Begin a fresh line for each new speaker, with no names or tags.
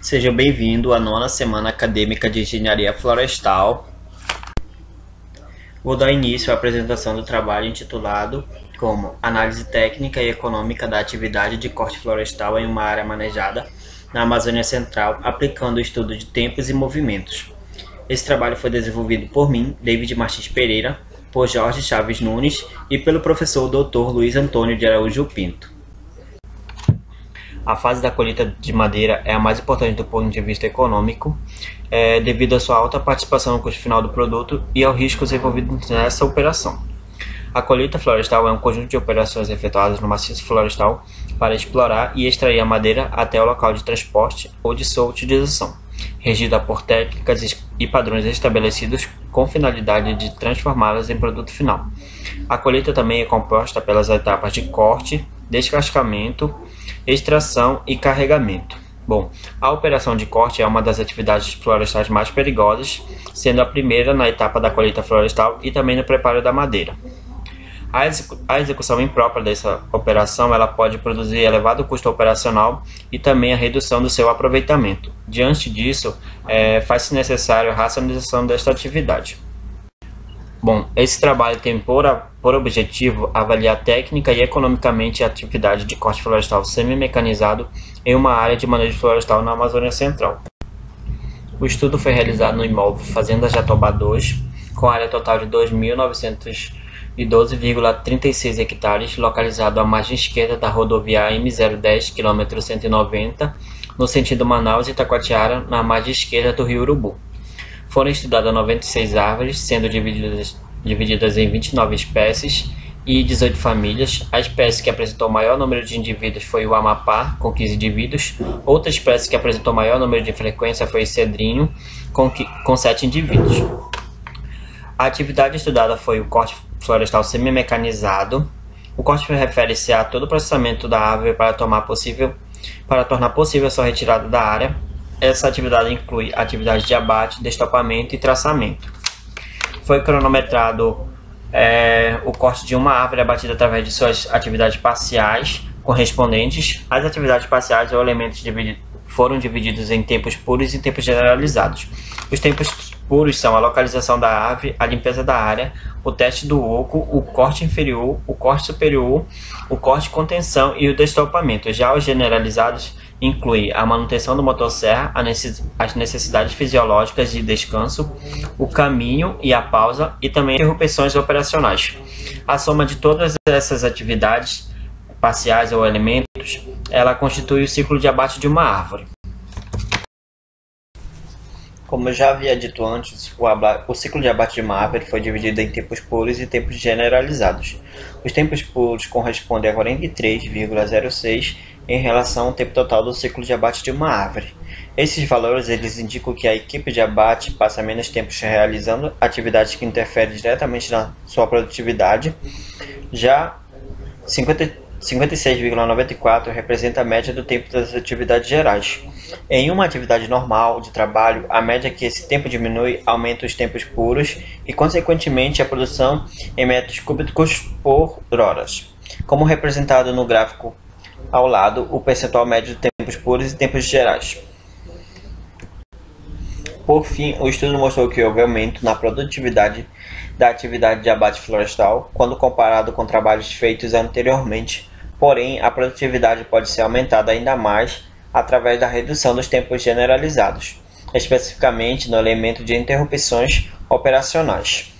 Seja bem-vindo à nona semana acadêmica de Engenharia Florestal. Vou dar início à apresentação do trabalho intitulado como Análise Técnica e Econômica da Atividade de Corte Florestal em uma área manejada na Amazônia Central, aplicando o estudo de tempos e movimentos. Esse trabalho foi desenvolvido por mim, David Martins Pereira, por Jorge Chaves Nunes e pelo professor Dr. Luiz Antônio de Araújo Pinto. A fase da colheita de madeira é a mais importante do ponto de vista econômico, é, devido à sua alta participação no custo final do produto e aos riscos envolvidos nessa operação. A colheita florestal é um conjunto de operações efetuadas no maciço florestal para explorar e extrair a madeira até o local de transporte ou de sua utilização, regida por técnicas e padrões estabelecidos com finalidade de transformá-las em produto final. A colheita também é composta pelas etapas de corte, descascamento, extração e carregamento. Bom, a operação de corte é uma das atividades florestais mais perigosas, sendo a primeira na etapa da colheita florestal e também no preparo da madeira. A, execução imprópria dessa operação ela pode produzir elevado custo operacional e também a redução do seu aproveitamento. Diante disso, é, faz-se necessário a racionalização desta atividade. Bom, esse trabalho tem por, por objetivo avaliar técnica e economicamente a atividade de corte florestal semi-mecanizado em uma área de manejo florestal na Amazônia Central. O estudo foi realizado no imóvel Fazenda Jatobá 2, com área total de 2.912,36 hectares, localizado à margem esquerda da rodovia M010, km 190, no sentido Manaus e Itacoatiara, na margem esquerda do rio Urubu. Foram estudadas 96 árvores, sendo divididas, divididas em 29 espécies e 18 famílias. A espécie que apresentou maior número de indivíduos foi o amapá, com 15 indivíduos. Outra espécie que apresentou maior número de frequência foi o cedrinho, com, com 7 indivíduos. A atividade estudada foi o corte florestal semi-mecanizado. O corte refere-se a todo o processamento da árvore para, tomar possível, para tornar possível a sua retirada da área essa atividade inclui atividades de abate, destopamento e traçamento. Foi cronometrado é, o corte de uma árvore abatida através de suas atividades parciais correspondentes. As atividades parciais ou elementos divididos foram divididos em tempos puros e tempos generalizados. Os tempos puros são a localização da árvore, a limpeza da área, o teste do oco, o corte inferior, o corte superior, o corte contenção e o destopamento. Já os generalizados inclui a manutenção do motosserra, as necessidades fisiológicas de descanso, o caminho e a pausa e também interrupções operacionais. A soma de todas essas atividades parciais ou elementos, ela constitui o ciclo de abate de uma árvore. Como eu já havia dito antes, o, o, ciclo de abate de uma árvore foi dividido em tempos puros e tempos generalizados. Os tempos puros correspondem a 43,06 em relação ao tempo total do ciclo de abate de uma árvore. Esses valores eles indicam que a equipe de abate passa menos tempo realizando atividades que interferem diretamente na sua produtividade. Já 56,94 representa a média do tempo das atividades gerais. Em uma atividade normal de trabalho, a média é que esse tempo diminui aumenta os tempos puros e, consequentemente, a produção em metros cúbicos por horas, como representado no gráfico ao lado o percentual médio de tempos puros e tempos gerais. Por fim, o estudo mostrou que houve aumento na produtividade da atividade de abate florestal quando comparado com trabalhos feitos anteriormente, porém a produtividade pode ser aumentada ainda mais através da redução dos tempos generalizados, especificamente no elemento de interrupções operacionais.